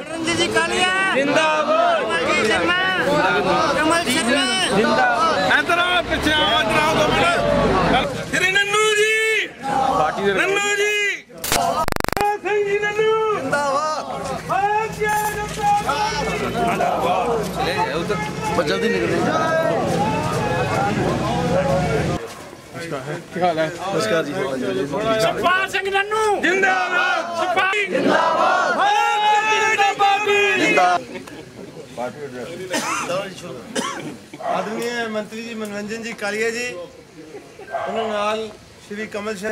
ਰਣਜੀਤ ਜੀ ਕਾਲੀਆ। ਜਿੰਦਾਬਾਦ। ਕਮਲ ਸ਼ਰਮਾ। ਕਮਲ ਸ਼ਰਮਾ। ਇਧਰ ਆ ਪਿੱਛੇ ਆਓ ਇਧਰ ਆਓ ਦੋ ਮਿੰਟ ਤੇਰੇ ਨੰਨੂ ਜੀ। ਪਾਰਟੀ ਦੇ ਨੰਨੂ ਜੀ। ਸਿੰਘ ਜੀ ਨੰਨੂ। ਜਿੰਦਾਬਾਦ। ਆ ਸਿੰਘ ਨੰਨੂ। ਜਿੰਦਾਬਾਦ ਸੁਖਪਾਲ ਜਿੰਦਾਬਾਦ ਆਦਮੀ ਮੰਤਰੀ ਜੀ ਮਨਵੰਜਨ ਜੀ ਕਾਲੀਆ ਜੀ ਉਹਨਾਂ ਨਾਲ ਸ਼੍ਰੀ ਕਮਲ ਸ਼ਰਮਾ